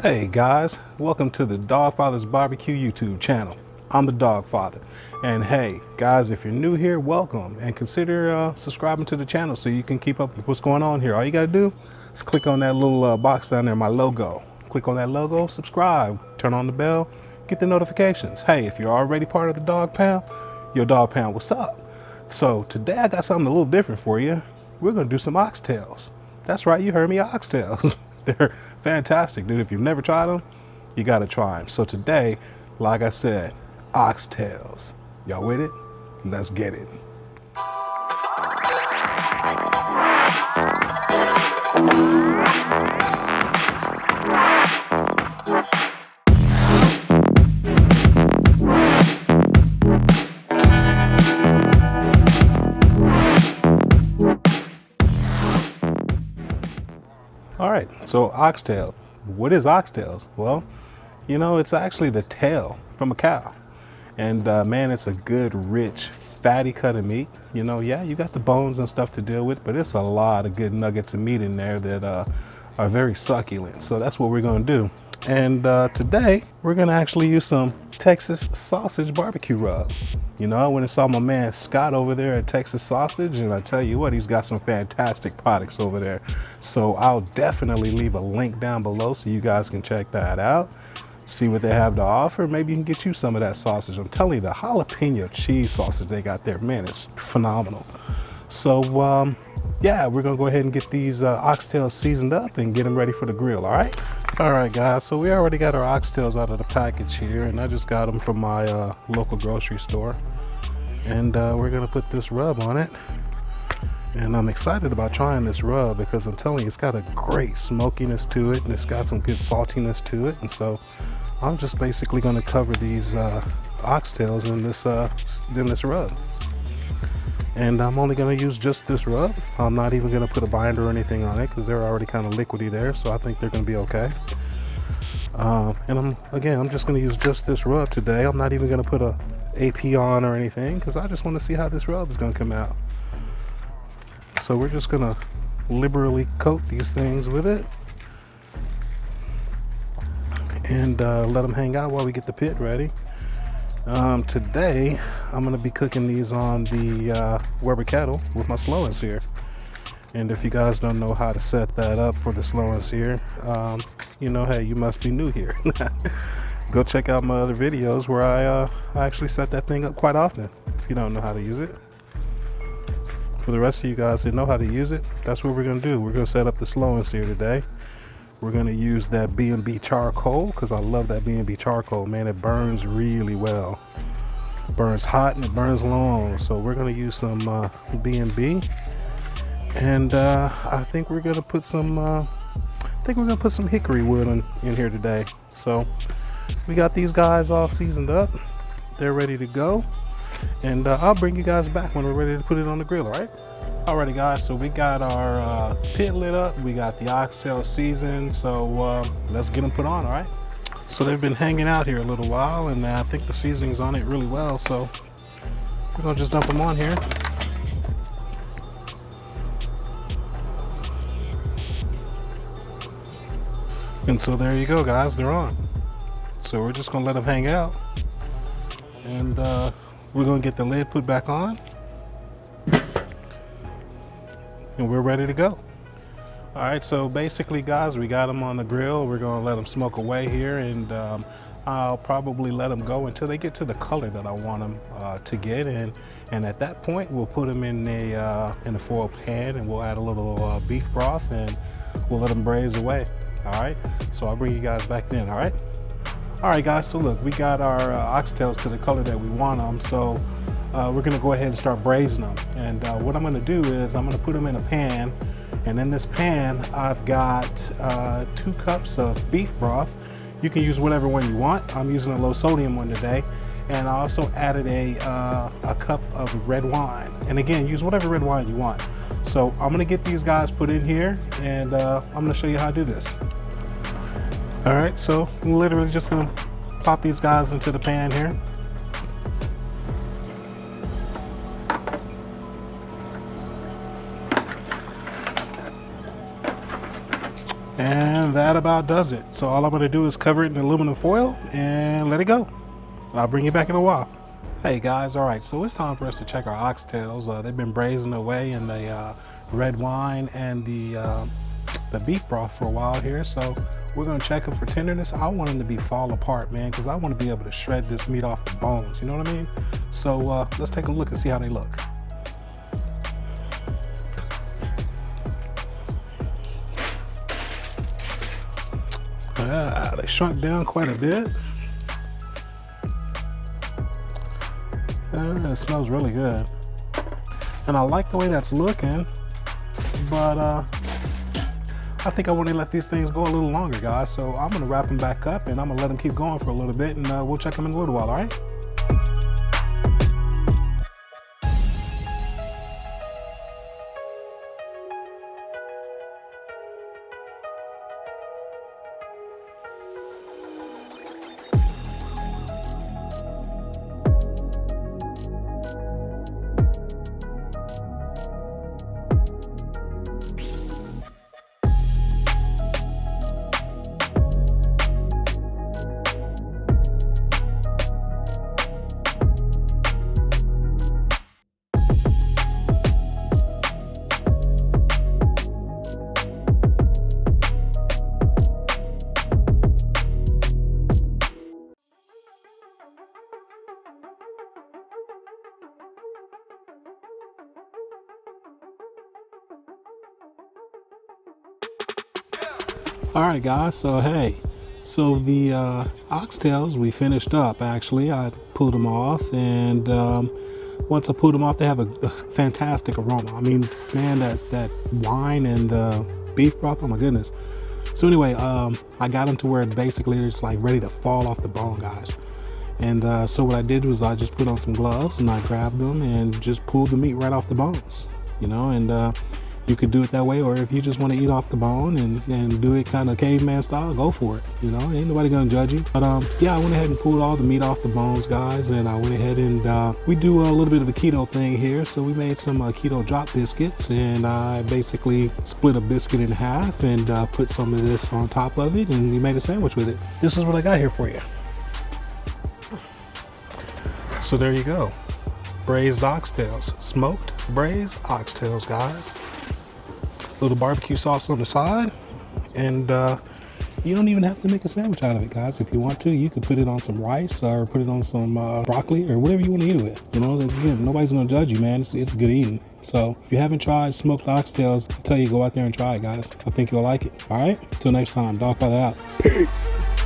Hey guys, welcome to the Dawgfatha's Barbecue YouTube channel. I'm the Dawgfatha. And hey, guys, if you're new here, welcome and consider uh, subscribing to the channel so you can keep up with what's going on here. All you got to do is click on that little uh, box down there, my logo. Click on that logo, subscribe, turn on the bell, get the notifications. Hey, if you're already part of the Dog Pound, your Dog Pound, what's up? So today I got something a little different for you. We're going to do some oxtails. That's right, you heard me, oxtails. They're fantastic, dude. If you've never tried them, you got to try them. So today, like I said, oxtails. Y'all with it? Let's get it. So oxtail. What is oxtails? Well, you know, it's actually the tail from a cow. And uh, man, it's a good, rich, fatty cut of meat. You know, yeah, you got the bones and stuff to deal with, but it's a lot of good nuggets of meat in there that uh, are very succulent. So that's what we're gonna do. And uh, today, we're gonna actually use some Texas sausage barbecue rub. You know, I went and saw my man Scott over there at Texas Sausage, and I tell you what, he's got some fantastic products over there. So I'll definitely leave a link down below so you guys can check that out. See what they have to offer. Maybe you can get you some of that sausage. I'm telling you, the jalapeno cheese sausage they got there, man, it's phenomenal. So, um, yeah, we're gonna go ahead and get these uh, oxtails seasoned up and get them ready for the grill, all right? All right, guys, so we already got our oxtails out of the package here, and I just got them from my uh, local grocery store. And uh, we're gonna put this rub on it. And I'm excited about trying this rub because I'm telling you, it's got a great smokiness to it, and it's got some good saltiness to it. And so I'm just basically gonna cover these uh, oxtails in this, uh, in this rub and I'm only going to use just this rub. I'm not even going to put a binder or anything on it because they're already kind of liquidy there, so I think they're going to be okay. Um, and I'm again, I'm just going to use just this rub today. I'm not even going to put a AP on or anything because I just want to see how this rub is going to come out. So we're just going to liberally coat these things with it and uh, let them hang out while we get the pit ready. Um, today, I'm going to be cooking these on the uh, Weber kettle with my slow and sear. And if you guys don't know how to set that up for the slow and sear, um, you know, hey, you must be new here. Go check out my other videos where I, uh, I actually set that thing up quite often if you don't know how to use it. For the rest of you guys that know how to use it, that's what we're going to do. We're going to set up the slow and sear today. We're gonna use that B&B charcoal because I love that B&B charcoal, man. It burns really well. burns hot and it burns long. So we're gonna use some uh, B&B. And uh, I think we're gonna put some, uh, I think we're gonna put some hickory wood in, in here today. So we got these guys all seasoned up. They're ready to go. And uh, I'll bring you guys back when we're ready to put it on the grill, all right? Alrighty guys, so we got our uh, pit lit up, we got the oxtail seasoned, so uh, let's get them put on, all right? So they've been hanging out here a little while and uh, I think the seasoning's on it really well, so we're gonna just dump them on here. And so there you go guys, they're on. So we're just gonna let them hang out and uh, we're gonna get the lid put back on and we're ready to go. All right, so basically, guys, we got them on the grill. We're gonna let them smoke away here, and um, I'll probably let them go until they get to the color that I want them uh, to get. And and at that point, we'll put them in a uh, in a foil pan, and we'll add a little uh, beef broth, and we'll let them braise away. All right, so I'll bring you guys back then. All right. All right, guys. So look, we got our uh, oxtails to the color that we want them. So uh, we're gonna go ahead and start braising them. And uh, what I'm gonna do is I'm gonna put them in a pan. And in this pan, I've got uh, two cups of beef broth. You can use whatever one you want. I'm using a low sodium one today. And I also added a, uh, a cup of red wine. And again, use whatever red wine you want. So I'm gonna get these guys put in here and uh, I'm gonna show you how to do this. All right, so I'm literally just gonna pop these guys into the pan here. And that about does it. So all I'm gonna do is cover it in aluminum foil and let it go. I'll bring you back in a while. Hey guys, all right, so it's time for us to check our oxtails. Uh, they've been braising away in the uh, red wine and the uh, the beef broth for a while here. So we're gonna check them for tenderness. I want them to be fall apart, man, because I want to be able to shred this meat off the bones. You know what I mean? So uh, let's take a look and see how they look. They shrunk down quite a bit. Uh, it smells really good. And I like the way that's looking, but uh, I think I want to let these things go a little longer, guys. So I'm going to wrap them back up and I'm going to let them keep going for a little bit and uh, we'll check them in a little while, all right? All right, guys. So hey, so the uh, oxtails we finished up. Actually, I pulled them off, and um, once I pulled them off, they have a, a, fantastic aroma. I mean, man, that that wine and the beef broth. Oh my goodness. So anyway, um, I got them to where basically it's like ready to fall off the bone, guys. And uh, so what I did was I just put on some gloves and I grabbed them and just pulled the meat right off the bones, you know, and uh, you could do it that way or if you just want to eat off the bone and, and do it kind of caveman style go for it you know? Ain't nobody gonna judge you. But um yeah i went ahead and pulled all the meat off the bones guys and i went ahead and uh, we do a little bit of a keto thing here. So we made some uh, keto drop biscuits and i basically split a biscuit in half and uh, put some of this on top of it and we made a sandwich with it. This is what i got here for you. So there you go. Braised oxtails. Smoked braised oxtails guys little barbecue sauce on the side. And uh, you don't even have to make a sandwich out of it, guys. If you want to, you could put it on some rice or put it on some uh, broccoli or whatever you want to eat it with. You know, again, nobody's to judge you, man. It's, it's good eating. So if you haven't tried smoked oxtails, I tell you, go out there and try it, guys. I think you'll like it. All right? Till next time, Dawgfatha out. Peace.